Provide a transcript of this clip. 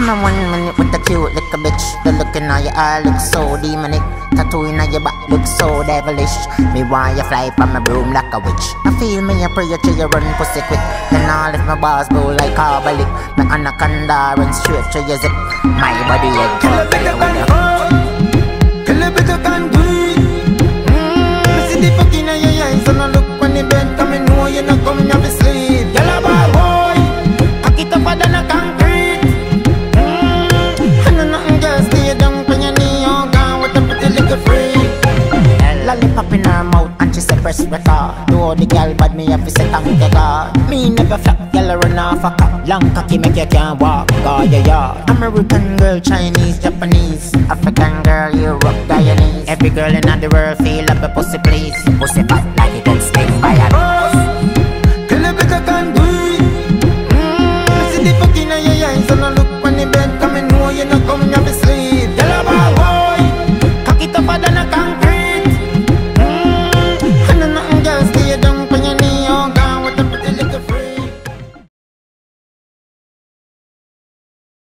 Come on one minute with the cute little bitch. The look in all your eye looks so demonic. Tattoo in your back looks so devilish. Me why you fly from my broom like a witch. I feel me a prayer to you run pussy quick. Then all if my bars blow like a carbolic. My anaconda run straight to your zip. My body a bigger fi set press record Though the girl bad me have fi set on the guard Me never flop, girl run off a cock Long cocky make you can't walk, go yeah yeah. American girl, Chinese, Japanese African girl, Europe, Guyanese. Every girl in the world feel up a pussy please. Pussy fat like it can stick by a nose Kill a bigger can do it? Mmm, see the fucking eye, eye, eye,